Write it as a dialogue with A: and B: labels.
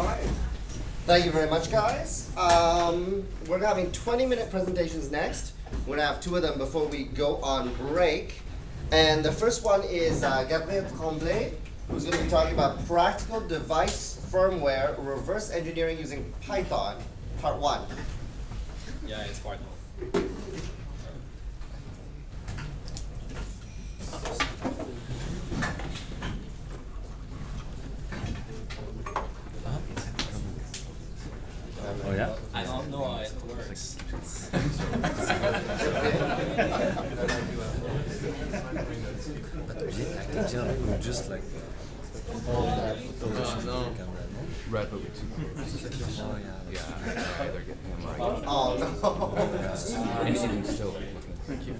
A: All right. Thank you very much, guys. Um, we're having 20 minute presentations next. We're gonna have two of them before we go on break. And the first one is uh, Gabriel Tremblay, who's gonna be talking about practical device firmware reverse engineering using Python, part one.
B: Yeah, it's part
C: Oh yeah?
B: I don't know how it works.
C: I can just like position
D: no.
C: the camera, no?
D: Red will be too
C: Oh yeah.
D: Yeah, they're getting him like.
A: Oh no.
C: Anything still.
D: Thank you.